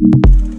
you